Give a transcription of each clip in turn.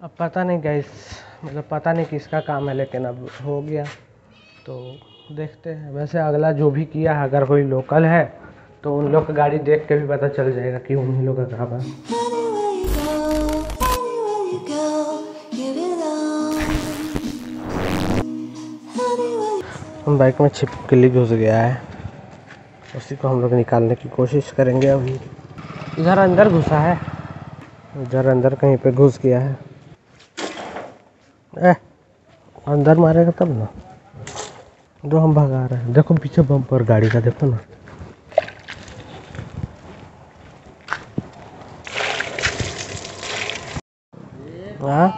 अब पता नहीं गैस मतलब पता नहीं किसका काम है, लेकिन अब हो गया। तो देखते हैं। वैसे अगला जो भी किया है, अगर कोई लोकल है तो उन लोग का गाड़ी देख के भी पता चल जाएगा कि उन लोग का काम है। हम बाइक में छिपकली घुस गया है। उसी को हम लोग निकालने की कोशिश करेंगे अभी। इधर अंदर घुसा है। इधर अंदर कहीं पे घुस गया है। ए, अंदर मारेगा तब ना। जो हम भगा रहे हैं। देखो पीछे बम्पर गाड़ी का देखो ना। हाँ?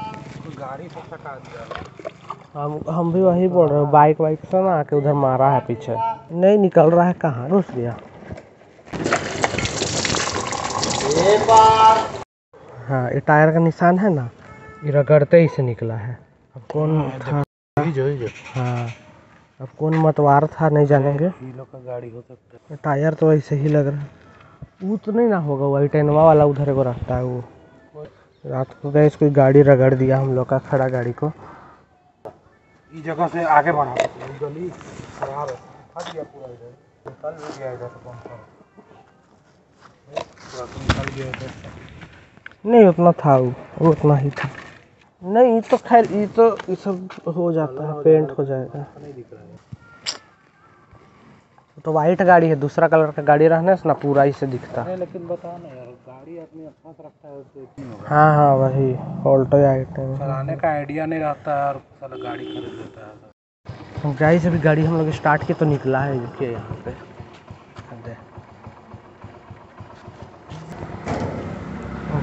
हम हम भी वही बोल रहे हैं बाइक वाइक से ना आके उधर मारा है पीछे। नहीं, निकल रहा है कहाँ? घुस गया हाँ ये टायर का निशान है ना, ये रगड़ते ही से निकला है। अब कौन था? हाँ। अब कौन मतवार था नहीं जानेंगे। का गाड़ी हो सकता ये टायर तो ऐसे ही लग रहा है। वो तो नहीं ना होगा वही टेनवा वाला उधर को रास्ता है वो। रात को गए कोई गाड़ी रगड़ दिया हम लोग का खड़ा गाड़ी को। इस जगह से आगे बढ़ा गली खराब है। पूरा इधर। निकल गया इधर से तो निकल गया नहीं उतना था वो उतना ही था। नहीं तो खैर ये तो ये सब हो जाता है पेंट हो जाएगा। तो वाइट गाड़ी है दूसरा कलर का गाड़ी रहने से ना पूरा ही से दिखता। है लेकिन बताओ ना यार गाड़ी अपना से रखता है तो हाँ हाँ वही ऑल्टो आइटम चलाने का आइडिया नहीं रहता है और साला गाड़ी खरीद लेता है। हम गाड़ी से भी गाड़ी हम लोग स्टार्ट की तो निकला है देखिए यहाँ पे।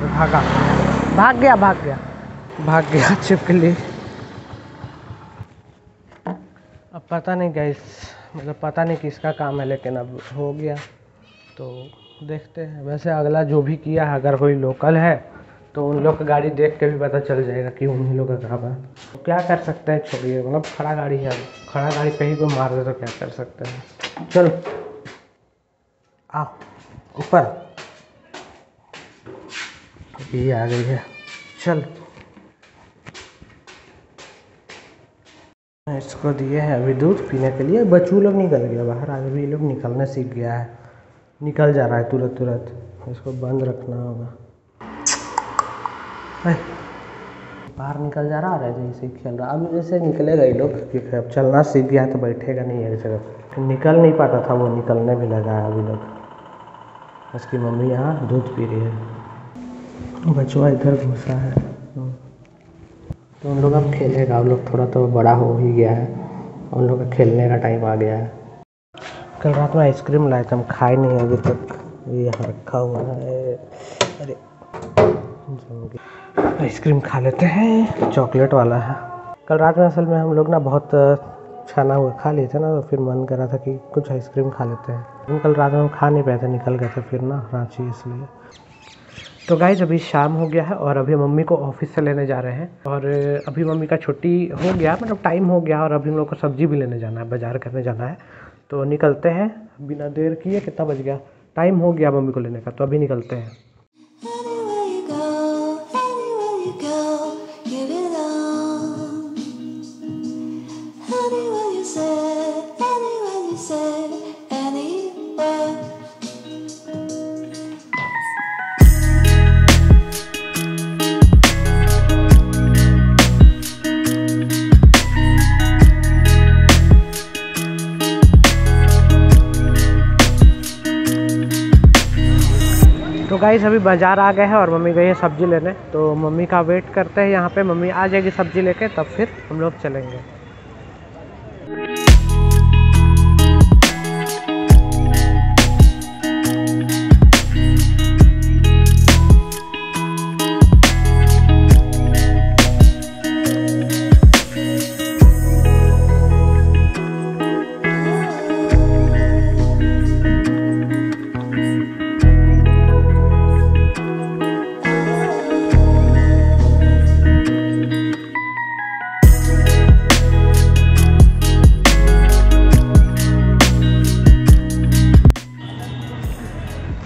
भागा। भाग गया भाग गया। भाग गया छिपकली अब पता नहीं गैस मतलब पता नहीं किसका काम है, लेकिन अब हो गया। तो देखते हैं। वैसे अगला जो भी किया है, अगर कोई लोकल है तो उन लोग का गाड़ी देख के भी पता चल जाएगा कि उन्हीं लोग का काम है। तो क्या कर सकते हैं, छोड़िए मतलब खड़ा गाड़ी है। खड़ा गाड़ी कहीं को मार दे तो क्या कर सकते हैं। चल, आओ, ऊपर। ये आ गई है। चल। इसको दिए हैं अभी दूध पीने के लिए। बच्चू लोग निकल गया बाहर आगे भी लोग निकलने सीख गया है। निकल जा रहा है तुरंत तुरंत इसको बंद रखना होगा। बाहर निकल जा रहा है जैसे खेल रहा अब जैसे निकलेगा ये लोग, क्योंकि अब चलना सीख गया तो बैठेगा नहीं एक जगह। निकल नहीं पाता था वो, निकलने भी लगा है अभी लोग। उसकी मम्मी यहाँ दूध पी रही है। बचुआ इधर घुसा है। उन लोग अब खेलेगा, उन लोग थोड़ा तो बड़ा हो ही गया है, उन लोग का खेलने का टाइम आ गया है। कल रात में आइसक्रीम लाए थे, हम खाए नहीं अभी तक। ये यहाँ रखा हुआ है। अरे, आइसक्रीम खा लेते हैं, चॉकलेट वाला है। कल रात में असल में हम लोग ना बहुत छाना हुआ, खा लिए थे ना तो फिर मन कर रहा था कि कुछ आइसक्रीम खा लेते हैं। कल रात में हम खा नहीं पाए थे, निकल गए थे फिर ना, रांची इसलिए। तो गाइज़ अभी शाम हो गया है और अभी मम्मी को ऑफ़िस से लेने जा रहे हैं। और अभी मम्मी का छुट्टी हो गया मतलब टाइम हो गया और अभी हम लोग को सब्ज़ी भी लेने जाना है, बाज़ार करने जाना है। तो निकलते हैं। बिना देर किए कितना बज गया? टाइम हो गया मम्मी को लेने का तो अभी निकलते हैं। तो गाइस अभी बाज़ार आ गए हैं और मम्मी गई है सब्ज़ी लेने। तो मम्मी का वेट करते हैं यहाँ पे। मम्मी आ जाएगी सब्ज़ी लेके, तब फिर हम लोग चलेंगे।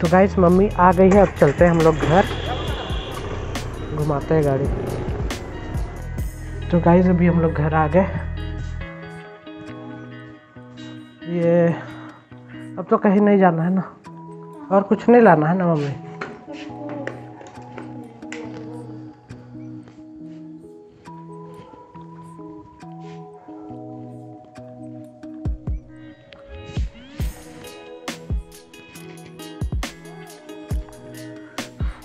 तो गाइस मम्मी आ गई है, अब चलते हैं हम लोग घर। घुमाते हैं गाड़ी। तो गाइस अभी हम लोग घर आ गए। ये, अब तो कहीं नहीं जाना है ना? और कुछ नहीं लाना है ना मम्मी?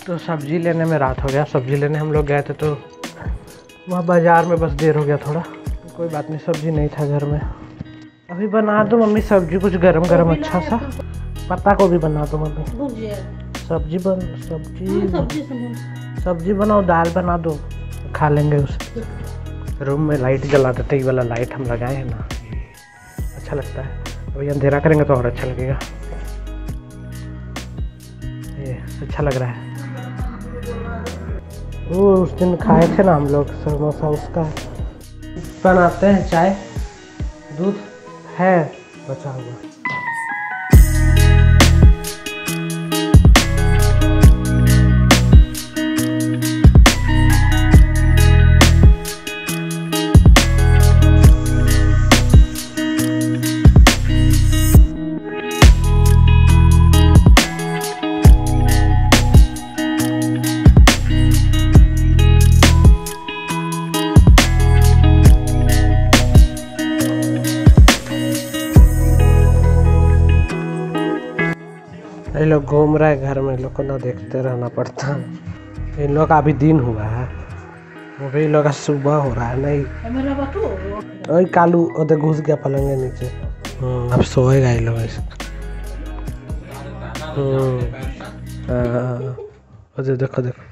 तो सब्ज़ी लेने में रात हो गया। सब्ज़ी लेने हम लोग गए थे तो वहाँ बाज़ार में बस देर हो गया थोड़ा। कोई बात नहीं सब्ज़ी नहीं था घर में। अभी बना दो मम्मी सब्ज़ी कुछ गरम गरम अच्छा सा। पत्ता को भी बना दो मम्मी। सब्ज़ी बन सब्ज़ी। सब्ज़ी सब्ज़ी बनाओ दाल बना दो खा लेंगे उसे। रूम में लाइट जला देते ये वाला लाइट हम लगाए हैं ना। अच्छा लगता है। अभी अंधेरा करेंगे तो और अच्छा लगेगा। ये अच्छा लग रहा है। वो उस दिन खाए थे ना हम लोग समोसा उसका। बनाते हैं चाय। दूध है, बचा हुआ। लोग घूम रहे हैं घर में लोग को ना देखते रहना पड़ता। इन लोग का अभी दिन हुआ है। वो भी लोग का सुबह हो रहा है नहीं। ओए कालू उधर घुस गया पलंग नीचे। हम्म, अब सोएगा ये लोग ऐसे। हम्म, हाँ, देखो देखो।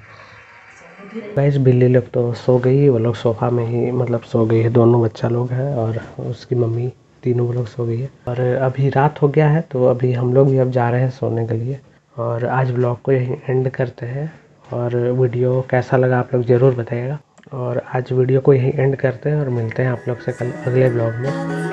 गाइस बिल्ली लोग तो सो गई वो लोग सोफा में ही मतलब सो गई है। दोनों बच्चा लोग हैं और उसकी मम्मी। तीनों लोग सो गई है। और अभी रात हो गया है तो अभी हम लोग भी अब जा रहे हैं सोने के लिए। और आज ब्लॉग को यहीं एंड करते हैं। और वीडियो कैसा लगा आप लोग ज़रूर बताइएगा। और आज वीडियो को यहीं एंड करते हैं और मिलते हैं आप लोग से कल अगले ब्लॉग में।